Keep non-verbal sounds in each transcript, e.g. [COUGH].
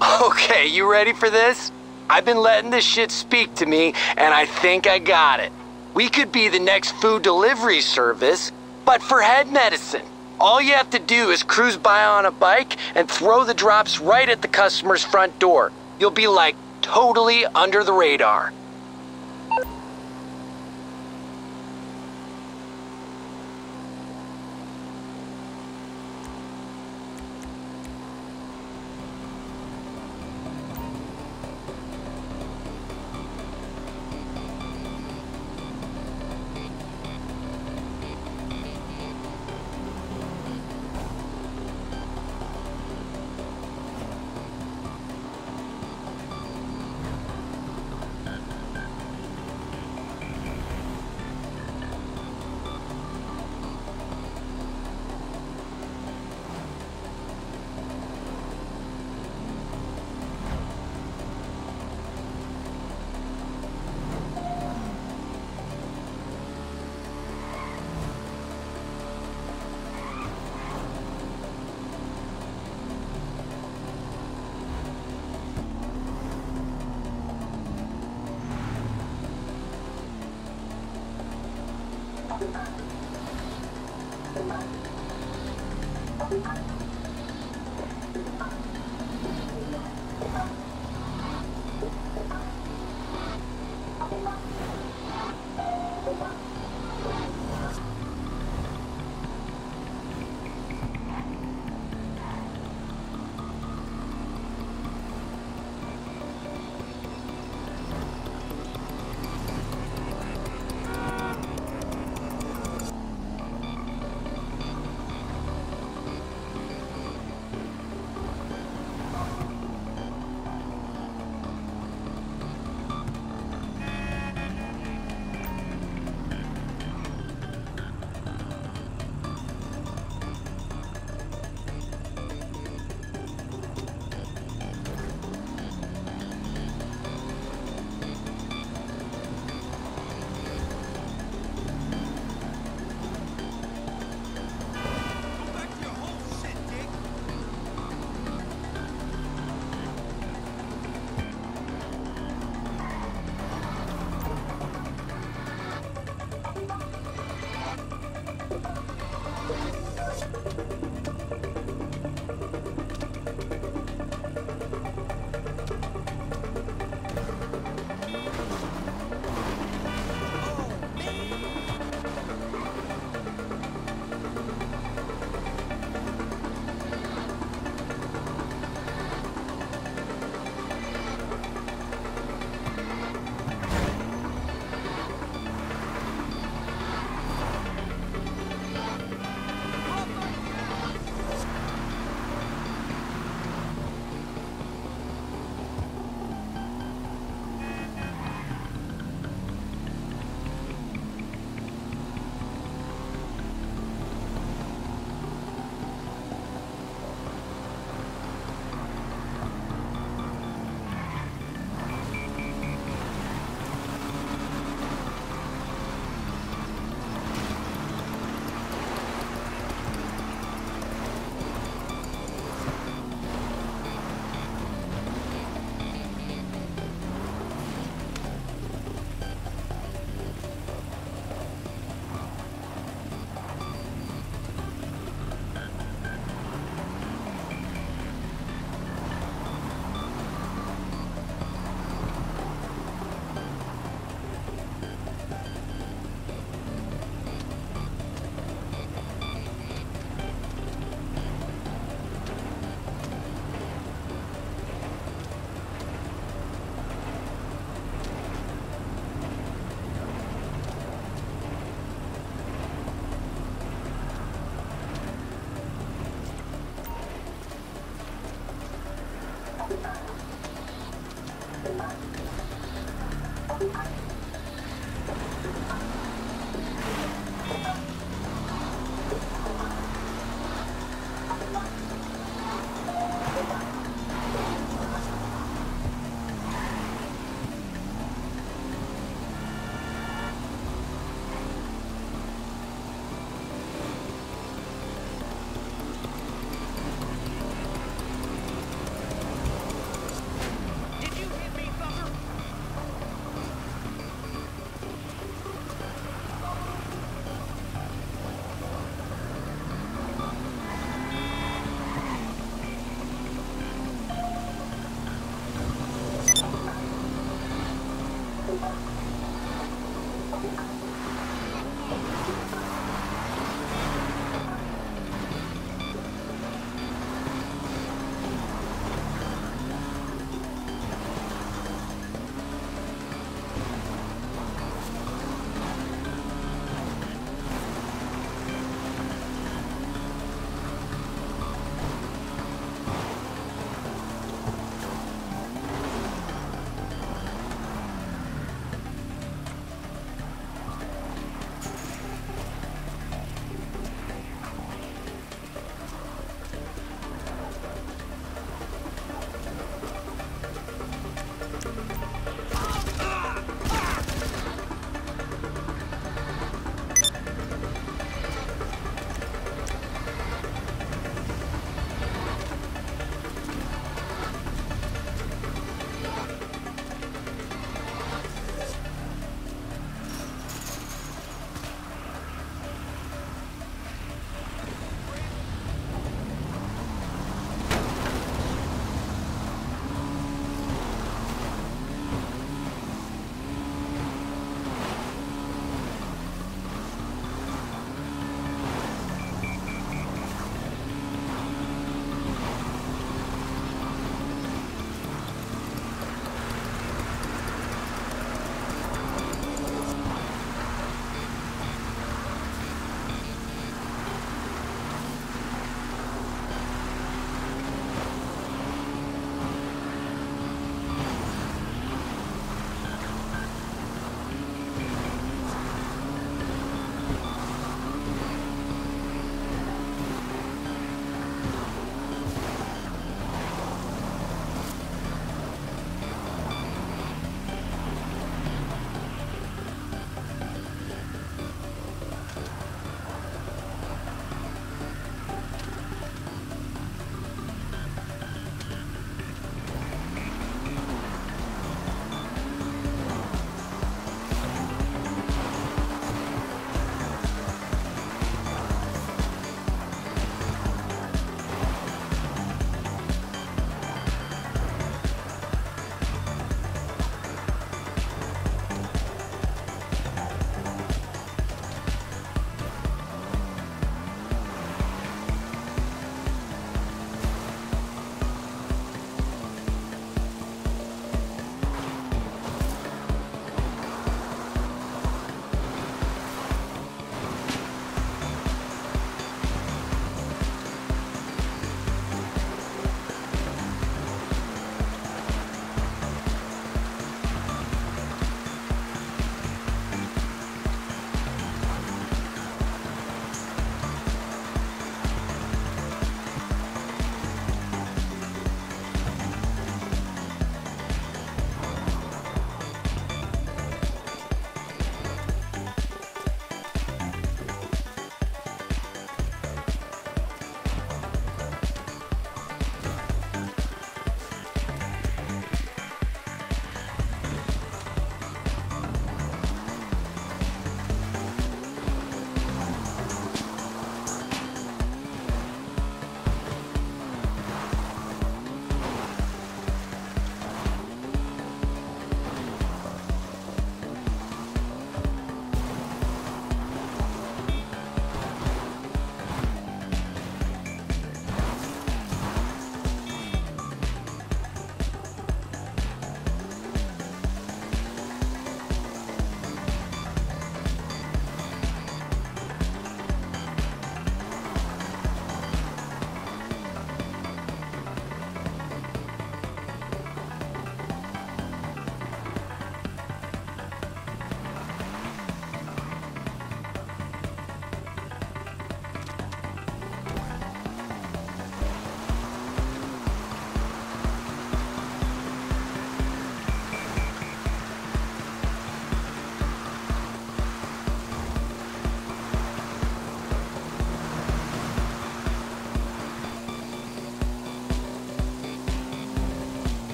[LAUGHS] Okay, you ready for this? I've been letting this shit speak to me, and I think I got it. We could be the next food delivery service, but for head medicine. All you have to do is cruise by on a bike and throw the drops right at the customer's front door. You'll be like totally under the radar.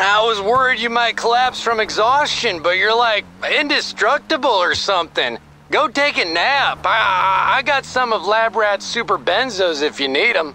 I was worried you might collapse from exhaustion, but you're like indestructible or something. Go take a nap. I, I got some of Lab Rat's super benzos if you need them.